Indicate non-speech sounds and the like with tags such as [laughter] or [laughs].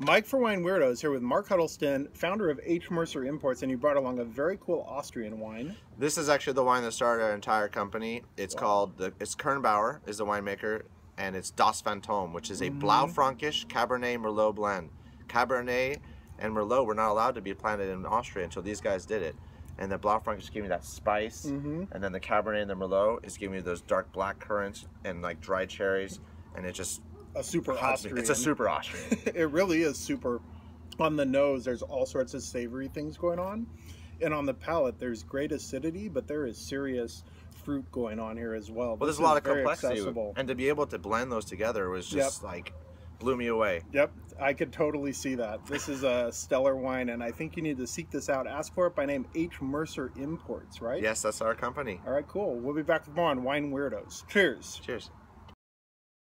Mike for Wine Weirdos here with Mark Huddleston, founder of H. Mercer Imports, and you brought along a very cool Austrian wine. This is actually the wine that started our entire company. It's Wow. called the it's Kirnbauer is the winemaker, and it's Das Phantom, which is a Mhm. Blaufränkisch Cabernet Merlot blend. Cabernet and Merlot were not allowed to be planted in Austria until these guys did it. And the Blaufränkisch gave me that spice, Mm-hmm. and then the Cabernet and the Merlot is giving me those dark black currants and like dried cherries, and it just A super. Austrian. It's a super Austrian. [laughs] it really is super on the nose there's all sorts of savory things going on and on the palate there's great acidity but there is serious fruit going on here as well Well, there's This a lot of complexity, accessible. and to be able to blend those together was just like blew me away. yep i could totally see that this is a stellar wine and i think you need to seek this out ask for it by name h mercer imports right Yes, that's our company. all right cool we'll be back with more on wine weirdos cheers Cheers.